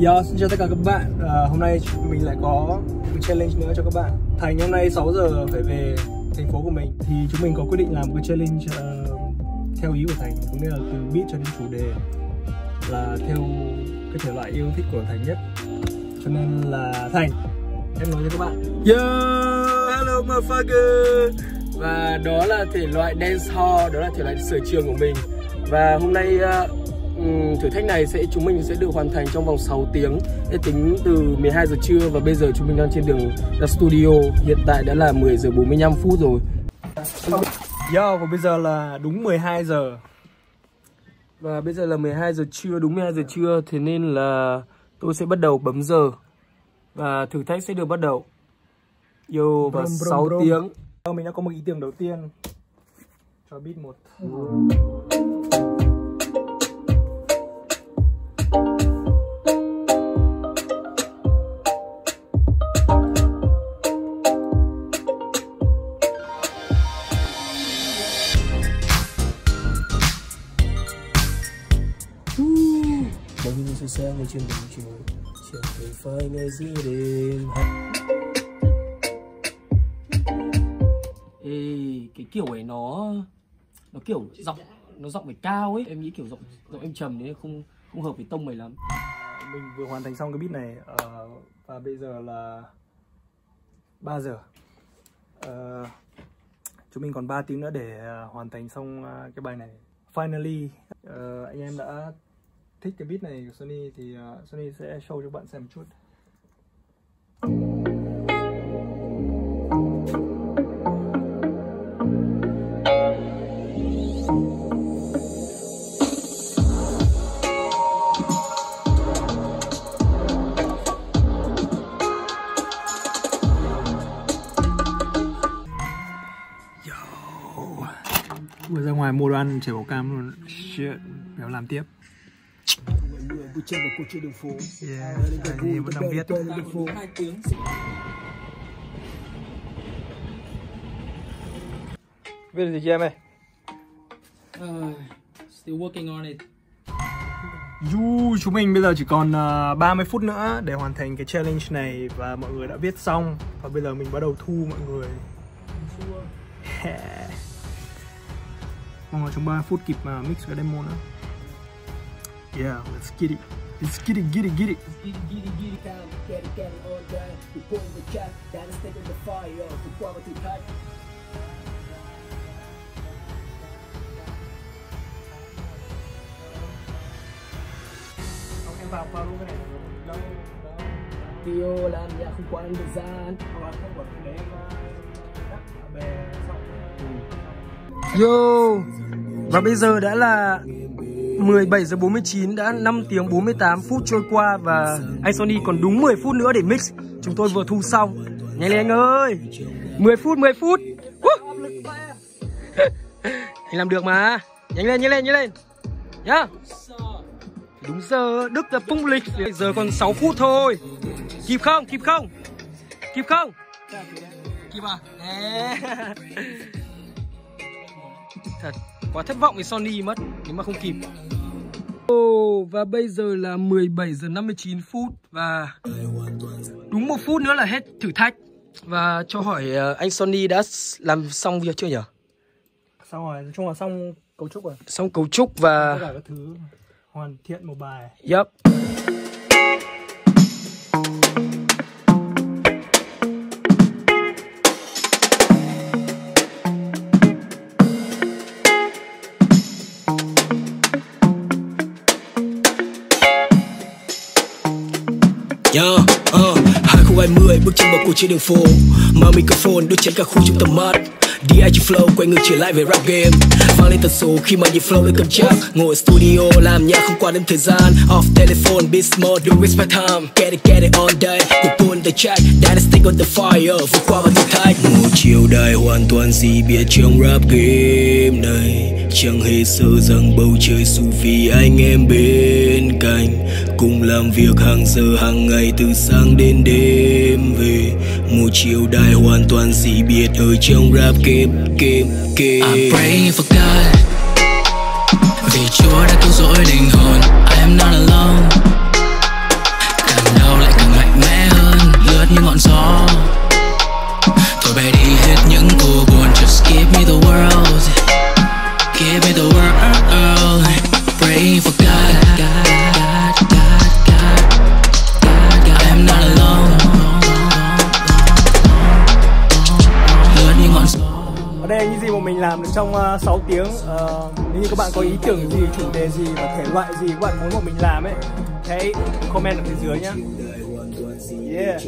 Yo, xin chào tất cả các bạn. À, Hôm nay mình lại có một challenge nữa cho các bạn. Thành hôm nay 6 giờ phải về thành phố của mình. Thì chúng mình có quyết định làm một cái challenge uh, theo ý của Thành Có nghĩa là từ beat cho đến chủ đề Là theo cái thể loại yêu thích của Thành nhất. Cho nên là Thành Em nói cho các bạn. Yo, hello motherfucker. Và đó là thể loại dance hall Đó là thể loại sở trường của mình. Và hôm nay uh, thử thách này sẽ chúng mình sẽ được hoàn thành trong vòng 6 tiếng. Để tính từ 12 giờ trưa và bây giờ chúng mình đang trên đường ra studio. Hiện tại đã là 10 giờ 45 phút rồi. Yo và bây giờ là đúng 12 giờ. Và bây giờ là 12 giờ trưa đúng 12 giờ trưa thế nên là tôi sẽ bắt đầu bấm giờ. Và thử thách sẽ được bắt đầu. Yo và brum, 6 brum. tiếng. Mình đã có một ý tưởng đầu tiên. Cho beat một xa ngay trên bầu trời chẳng thể phai ngay giữa đêm Ê, cái kiểu ấy nó nó kiểu giọng nó giọng phải cao ấy. Em nghĩ kiểu giọng giọng em trầm đấy không không hợp với tông mày lắm. Mình vừa hoàn thành xong cái beat này uh, và bây giờ là 3 giờ. Uh, chúng mình còn 3 tiếng nữa để uh, hoàn thành xong uh, cái bài này. Finally uh, anh em đã thích cái beat này của Sony thì uh, Sony sẽ show cho bạn xem một chút. Vừa ra ngoài mua đồ ăn chảy bầu cam luôn. Shit. Béo làm tiếp cuộc chơi đường phố yeah, anh vẫn đang viết gì em ơi uh, still working on it Du, chúng mình bây giờ chỉ còn uh, ờ, 30 phút nữa để hoàn thành cái challenge này và mọi người đã viết xong và bây giờ mình bắt đầu thu mọi người. Mong là trong 3 phút kịp uh, mix cái demo nữa. Yeah, let's get it. Let's get it, get it, get it. Get it, get it, get it down. Get it, get it on down. We put in the chat. That is taking the fire. The quality type. Không em vào vào luôn cái này. Đâu, đâu. Video làm nhà không quá thời gian. Hoặc không có để bè xong. Yo. Và bây giờ đã là 17 giờ 49 đã 5 tiếng 48 phút trôi qua và anh Sony còn đúng 10 phút nữa để mix. Chúng tôi vừa thu xong. Nhanh lên anh ơi. 10 phút, 10 phút. anh làm được mà. Nhanh lên, nhanh lên, nhanh lên. Nhá. Đúng giờ Đức là phung lịch. Giờ còn 6 phút thôi. Kịp không? Kịp không? Kịp không? Kịp à? Thật Quá thất vọng với Sony mất Nếu mà không kịp. Oh, và bây giờ là 17 giờ 59 phút Và đúng một phút nữa là hết thử thách. Và cho hỏi uh, anh Sony đã làm xong việc chưa nhỉ? Xong rồi, nói chung là xong cấu trúc rồi. Xong cấu trúc và... Tất cả các thứ hoàn thiện một bài. Yep Yeah, uh, 2020 bước chân vào cuộc chơi đường phố. Mở microphone đốt cháy cả khu trong tầm mắt DIG Flow quay ngược trở lại về rap game. Vang lên tần số khi mà nhịp flow lên cầm chắc Ngồi studio làm nhạc không qua đến thời gian. Off telephone, beat more, do respect time. Get it, get it all day. Cuộc buồn the track, dynasty on the fire. Vượt qua vào thử thách. Một chiều đài hoàn toàn gì biết trong rap game này. Chẳng hề sợ rằng bầu trời xù vì anh em bên cạnh. Cùng làm việc hàng giờ hàng ngày từ sáng đến đêm về. Một chiều đài hoàn toàn dị biệt ở trong rap kép kép kép I pray for God. Vì Chúa đã cứu rỗi linh hồn. I am not alone. Càng đau lại càng mạnh mẽ hơn Lướt như ngọn gió. Thôi bay đi hết những cô buồn. Just give me the world. Give me the world. Pray for God. Làm được trong ờ, uh, 6 tiếng uh, Nếu như các bạn có ý tưởng gì, chủ đề gì và thể loại gì các bạn muốn bọn mình làm ấy Hãy comment ở phía dưới nhé Yeah.